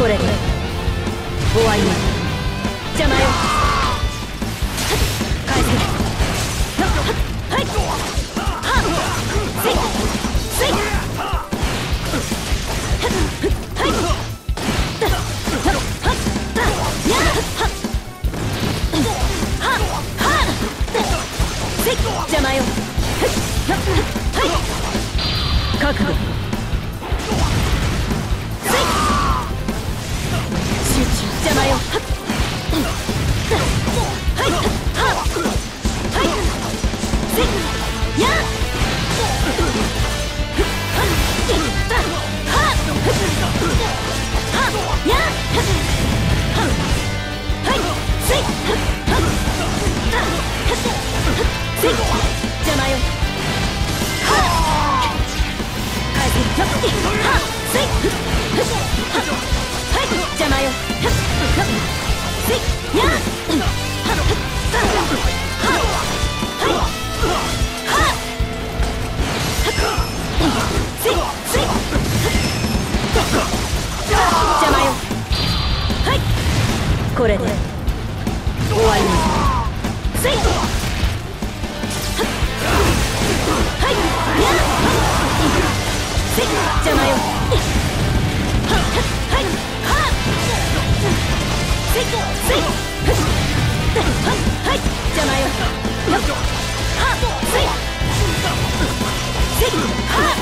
これで終わります備えよ覚悟これで。終わりにせい。はい。やせい。邪魔よはい。はせい。せい。はい。邪魔よはせい。せい。は